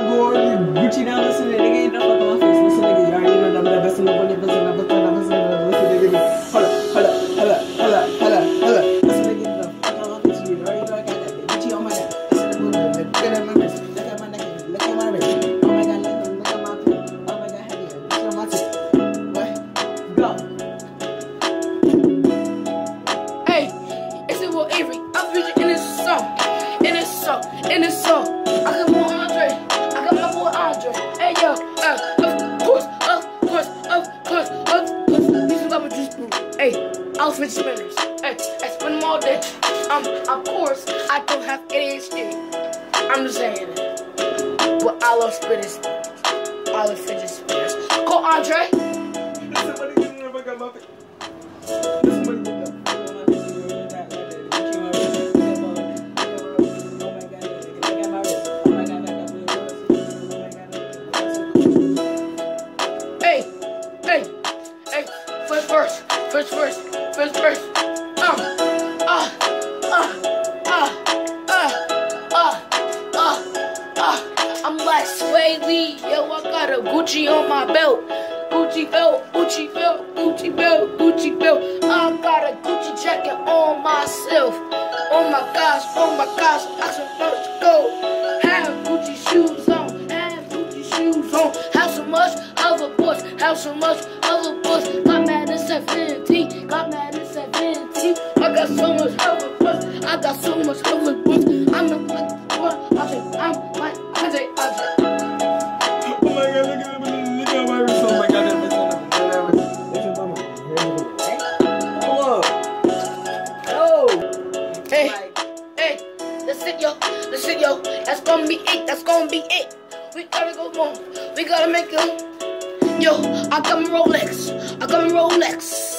going Gucci down, listen to nigga, ain't no fucking my face. Listen, nigga, you already know I'm the best in the world, best in the best in the best in the listen, nigga. Hold up, hold up, hold up, hold up, hold up, hold up. Listen, nigga, the fuck I'm off you. You already know I got that Gucci on my neck. Listen to the look at my neck, look at my wrist. Oh my god, look, at my feet. Oh my god, heavy, look at my teeth. What? Go. Hey, it's your boy Avery. I'm featured in this song, in this song, in this song. I got more Hey yo, uh, of course, of course, of course, of course. This is what I'm just do. Hey, outfit spinners. Hey, I spin them all day. Um, of course, I don't have ADHD. I'm just saying. But I love spinners. I love fidget spinners. Call Andre. Somebody get in the fuck out my face. Somebody first verse, first verse. Uh, uh, uh, uh, uh, uh, uh, uh. I'm like Sway yo, I got a Gucci on my belt. Gucci belt, Gucci belt, Gucci belt, Gucci belt. I got a Gucci jacket on myself. Oh my gosh, oh my gosh, I supposed to go. Have Gucci shoes on, have Gucci shoes on. Have so much other boys, have so much Hey, hey, it, yo. It, yo. That's gonna be it. That's gonna be it. We gotta go more. We gotta make it. Yo, I got my Rolex. I got my Rolex.